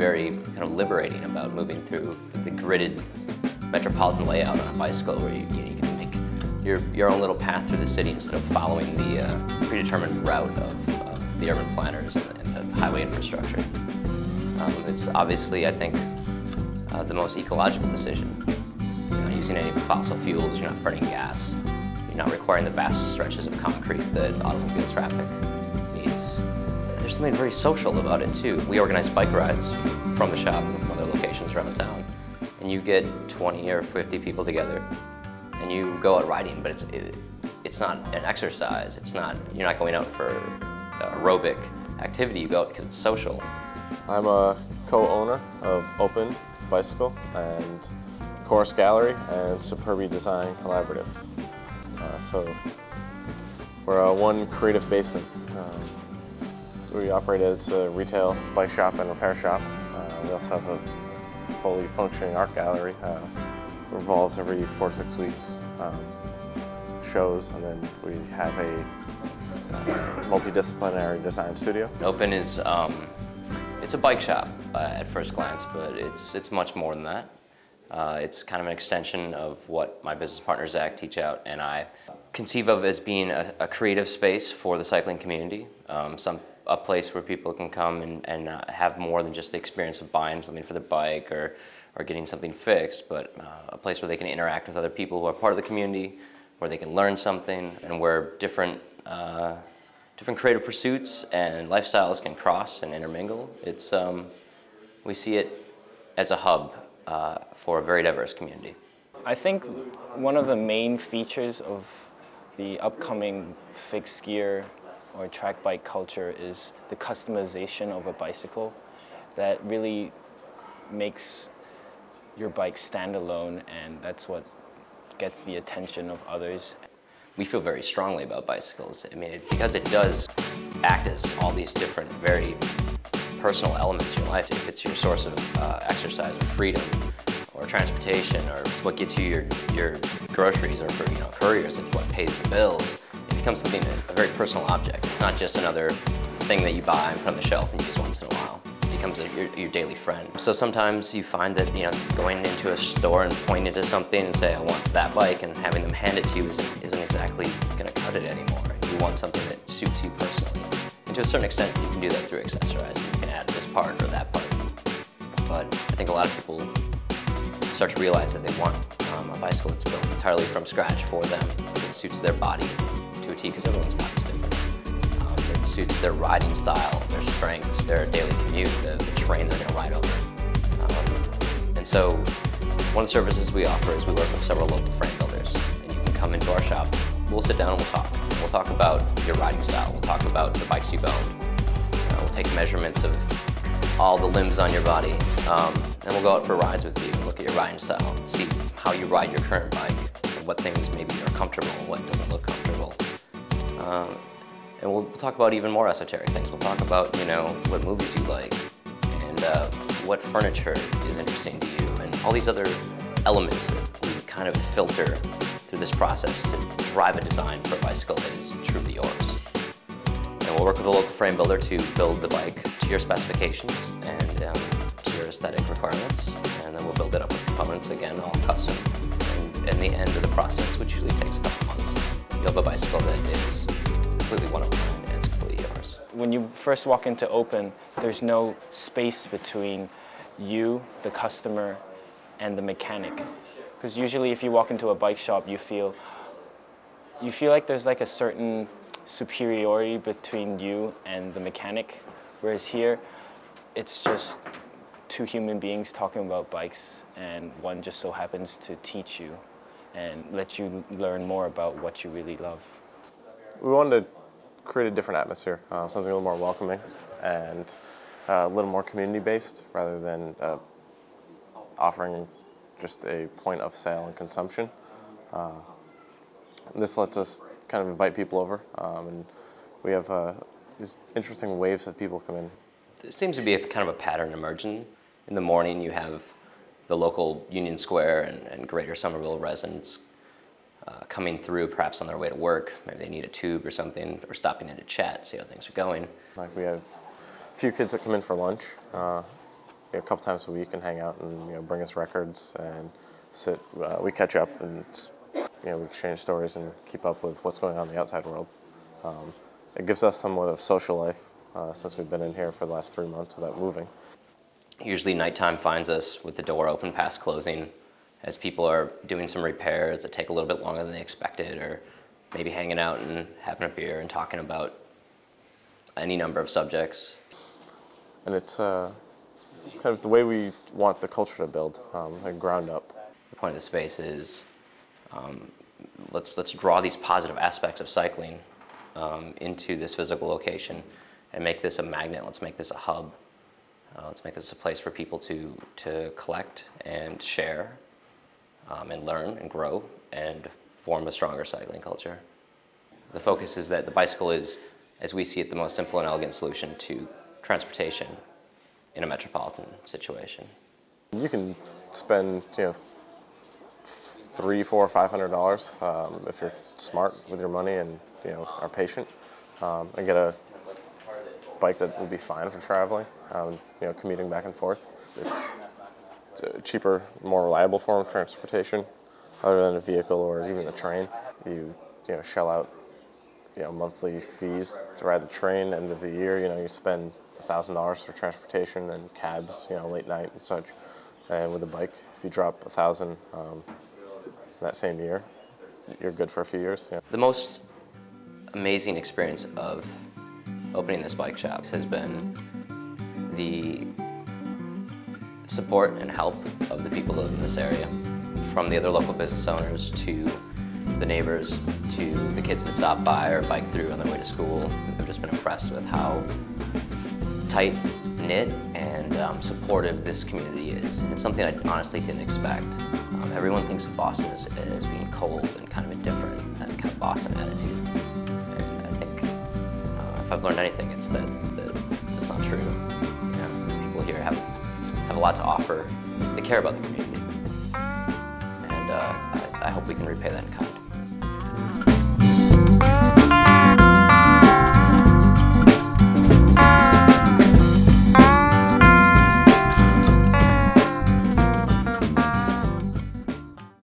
very kind of liberating about moving through the gridded metropolitan layout on a bicycle where you, you can make your, your own little path through the city instead of following the uh, predetermined route of, of, the urban planners and, and, the highway infrastructure. Um, it's obviously, I think, uh, the most ecological decision. You're not using any fossil fuels, you're not burning gas, you're not requiring the vast stretches of concrete that automobile traffic. There's something very social about it too. We organize bike rides from the shop and from other locations around town and you get 20 or 50 people together and you go out riding, but it's, it, it's not an exercise. It's not, you're not going out for aerobic activity, you go out because it's social. I'm a co-owner of Open Bicycle and Chorus Gallery and Superbi Design Collaborative. Uh, so we're a one creative basement. Um, we operate as a retail bike shop and repair shop. Uh, we also have a fully functioning art gallery. Uh, revolves every four six weeks, um, shows, and then we have a uh, multidisciplinary design studio. Open is, um, it's a bike shop uh, at first glance, but it's, it's much more than that. Uh, it's kind of an extension of what my business partner Zack Teachout and I conceive of as being a, a creative space for the cycling community. Um, some a place where people can come and, and uh, have more than just the experience of buying something for their bike or, or getting something fixed, but uh, a place where they can interact with other people who are part of the community, where they can learn something, and where different, uh, different creative pursuits and lifestyles can cross and intermingle. It's, um, we see it as a hub uh, for a very diverse community. I think one of the main features of the upcoming fixed gear or track bike culture is the customization of a bicycle that really makes your bike stand alone and that's what gets the attention of others. We feel very strongly about bicycles. I mean, it, because it does act as all these different, very personal elements in your life. If it's your source of uh, exercise or freedom or transportation or it's what gets you your, your groceries or for you know couriers, it's what pays the bills becomes something, a very personal object. It's not just another thing that you buy and put on the shelf and use once in a while. It becomes a, your, your, daily friend. So sometimes you find that, you know, going into a store and pointing to something and say, I want that bike, and having them hand it to you isn't, isn't exactly gonna cut it anymore. You want something that suits you personally. And to a certain extent, you can do that through accessorizing. You can add this part or that part. But I think a lot of people start to realize that they want um, a bicycle that's built entirely from scratch for them, that suits their body, because everyone's different. Um, it suits their riding style, their strengths, their daily commute, the, the terrain they're going to ride over. Um, and so one of the services we offer is we work with several local frame builders. And you can come into our shop, we'll sit down and we'll talk. We'll talk about your riding style, we'll talk about the bikes you've owned. Uh, we'll take measurements of all the limbs on your body. Um, and we'll go out for rides with you and look at your riding style and see how you ride your current bike and what things maybe are comfortable and what doesn't look comfortable. Um, and we'll talk about even more esoteric things. We'll talk about, you know, what movies you like and uh, what furniture is interesting to you and all these other elements that we kind of filter through this process to drive a design for a bicycle that is truly yours. And we'll work with a local frame builder to build the bike to your specifications and um, to your aesthetic requirements. And then we'll build it up with components, again, all custom. And in the end of the process, which usually takes a couple months, you'll have a bicycle that is completely one of a kind and it's completely yours. When you first walk into Open, there's no space between you, the customer, and the mechanic. Because usually if you walk into a bike shop, you feel, you feel like there's like a certain superiority between you and the mechanic. Whereas here, it's just two human beings talking about bikes and one just so happens to teach you and let you learn more about what you really love. We wanted to create a different atmosphere, uh, something a little more welcoming and uh, a little more community-based rather than uh, offering just a point of sale and consumption. Uh, this lets us kind of invite people over um, and we have these interesting waves of people come in. There seems to be a kind of a pattern emerging. In the morning you have the local Union Square and, and greater Somerville residents uh, coming through perhaps on their way to work. Maybe they need a tube or something, or stopping in to chat, see how things are going. Like we have a few kids that come in for lunch. Uh, a couple times a week and hang out and you know bring us records and sit. Uh, we catch up and you know we exchange stories and keep up with what's going on in the outside world. Um, it gives us somewhat of social life uh, since we've been in here for the last three months without moving. Usually nighttime finds us with the door open past closing as people are doing some repairs that take a little bit longer than they expected or maybe hanging out and having a beer and talking about any number of subjects. And it's uh, kind of the way we want the culture to build, um, like ground up. The point of the space is um, let's, let's draw these positive aspects of cycling um, into this physical location and make this a magnet. Let's make this a hub. Uh, let's make this a place for people to, to collect and share um, and learn and grow and form a stronger cycling culture. The focus is that the bicycle is, as we see it, the most simple and elegant solution to transportation in a metropolitan situation. You can spend, you know, three, four, five hundred dollars um, if you're smart with your money and you know are patient, um, and get a bike that will be fine for traveling, um, you know, commuting back and forth. It's cheaper, more reliable form of transportation, other than a vehicle or even a train. You you know shell out you know monthly fees to ride the train. End of the year, you know, you spend thousand dollars for transportation and cabs, you know, late night and such. And with a bike, if you drop a thousand um, that same year, you're good for a few years. Yeah. The most amazing experience of opening this bike shop has been the support and help of the people in this area, from the other local business owners to the neighbors to the kids that stop by or bike through on their way to school. I've just been impressed with how tight knit and um, supportive this community is. It's something I honestly didn't expect. Um, everyone thinks of Boston as, as, being cold and kind of indifferent, that kind of Boston attitude. And I think uh, if I've learned anything, it's that, a lot to offer. They care about the community. And uh, I, I hope we can repay that in kind.